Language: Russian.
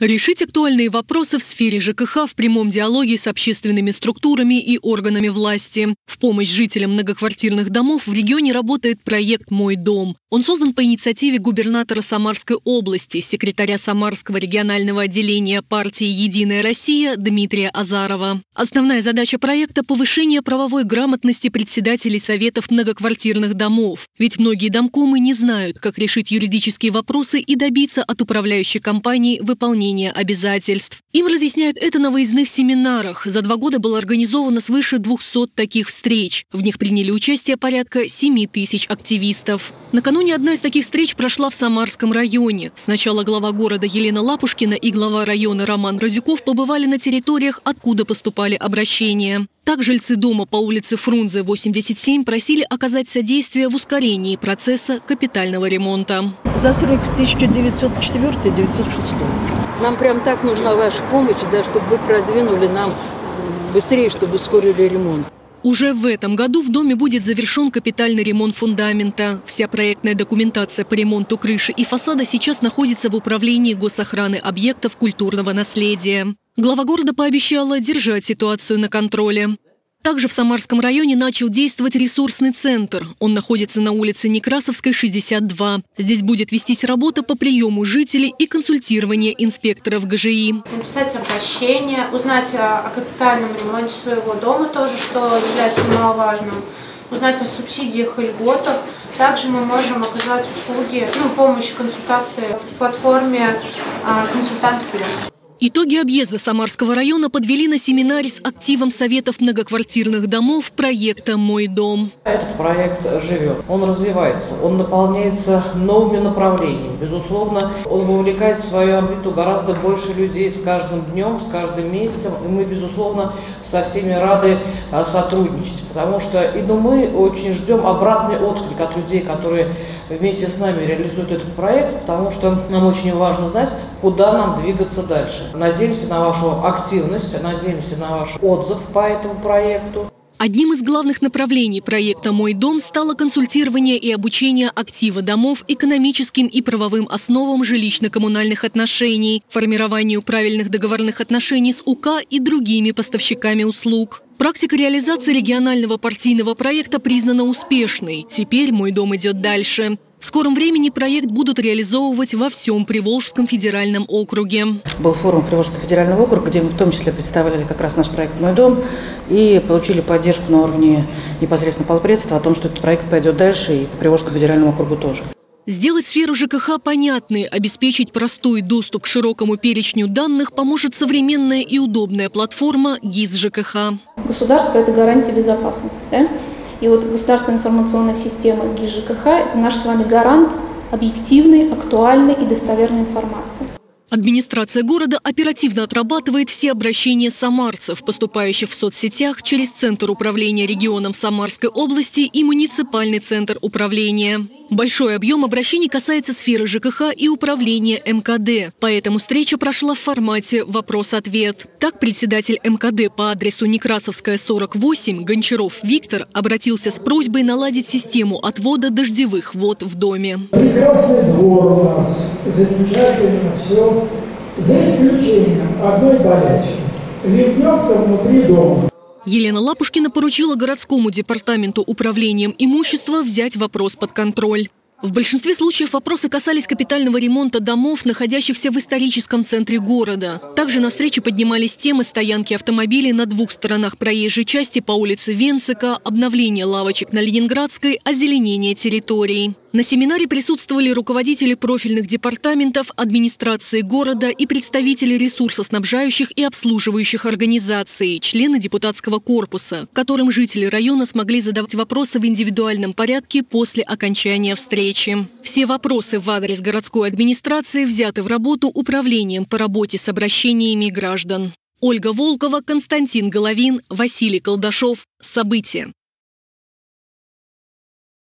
Решить актуальные вопросы в сфере ЖКХ в прямом диалоге с общественными структурами и органами власти. В помощь жителям многоквартирных домов в регионе работает проект «Мой дом». Он создан по инициативе губернатора Самарской области, секретаря Самарского регионального отделения партии «Единая Россия» Дмитрия Азарова. Основная задача проекта – повышение правовой грамотности председателей советов многоквартирных домов. Ведь многие домкомы не знают, как решить юридические вопросы и добиться от управляющей компании выполнения выполнения обязательств. Им разъясняют это на выездных семинарах. За два года было организовано свыше 200 таких встреч. В них приняли участие порядка 7 тысяч активистов. Накануне одна из таких встреч прошла в Самарском районе. Сначала глава города Елена Лапушкина и глава района Роман Радюков побывали на территориях, откуда поступали обращения. Так жильцы дома по улице Фрунзе, 87, просили оказать содействие в ускорении процесса капитального ремонта. Застройка 1904-1906. Нам прям так нужна ваша помощь, да, чтобы вы продвинули нам быстрее, чтобы ускорили ремонт. Уже в этом году в доме будет завершен капитальный ремонт фундамента. Вся проектная документация по ремонту крыши и фасада сейчас находится в управлении госохраны объектов культурного наследия. Глава города пообещала держать ситуацию на контроле. Также в Самарском районе начал действовать ресурсный центр. Он находится на улице Некрасовской, 62. Здесь будет вестись работа по приему жителей и консультирование инспекторов ГЖИ. Написать обращение, узнать о капитальном ремонте своего дома тоже, что является немаловажным. Узнать о субсидиях и льготах. Также мы можем оказать услуги, ну, помощь, консультации в платформе а, «Консультант плюс». Итоги объезда Самарского района подвели на семинаре с активом Советов многоквартирных домов проекта «Мой дом». Этот проект живет, он развивается, он наполняется новыми направлениями. Безусловно, он вовлекает в свою орбиту гораздо больше людей с каждым днем, с каждым месяцем. И мы, безусловно, со всеми рады а, сотрудничать, потому что и ну, мы очень ждем обратный отклик от людей, которые вместе с нами реализуют этот проект, потому что нам очень важно знать, куда нам двигаться дальше. Надеемся на вашу активность, надеемся на ваш отзыв по этому проекту. Одним из главных направлений проекта «Мой дом» стало консультирование и обучение актива домов экономическим и правовым основам жилищно-коммунальных отношений, формированию правильных договорных отношений с УК и другими поставщиками услуг. Практика реализации регионального партийного проекта признана успешной. Теперь «Мой дом» идет дальше. В скором времени проект будут реализовывать во всем Приволжском федеральном округе. Был форум Приволжского федерального округа, где мы в том числе представляли как раз наш проект «Мой дом» и получили поддержку на уровне непосредственно полпредства о том, что этот проект пойдет дальше и по Приволжскому федеральному округу тоже. Сделать сферу ЖКХ понятной, обеспечить простой доступ к широкому перечню данных поможет современная и удобная платформа ГИС ЖКХ. Государство – это гарантия безопасности. Да? И вот государственная информационная система ГИС ЖКХ – это наш с вами гарант объективной, актуальной и достоверной информации. Администрация города оперативно отрабатывает все обращения самарцев, поступающих в соцсетях через Центр управления регионом Самарской области и муниципальный центр управления. Большой объем обращений касается сферы ЖКХ и управления МКД, поэтому встреча прошла в формате «вопрос-ответ». Так председатель МКД по адресу Некрасовская, 48, Гончаров Виктор обратился с просьбой наладить систему отвода дождевых вод в доме. Прекрасный двор у нас, замечательно все, за исключением одной болячки. Ливневка внутри дома. Елена Лапушкина поручила городскому департаменту управлением имущества взять вопрос под контроль. В большинстве случаев вопросы касались капитального ремонта домов, находящихся в историческом центре города. Также на встрече поднимались темы стоянки автомобилей на двух сторонах проезжей части по улице Венцика, обновление лавочек на Ленинградской, озеленение территорий. На семинаре присутствовали руководители профильных департаментов, администрации города и представители ресурсоснабжающих и обслуживающих организаций, члены депутатского корпуса, которым жители района смогли задавать вопросы в индивидуальном порядке после окончания встречи. Все вопросы в адрес городской администрации взяты в работу управлением по работе с обращениями граждан. Ольга Волкова, Константин Головин, Василий Колдашов. События.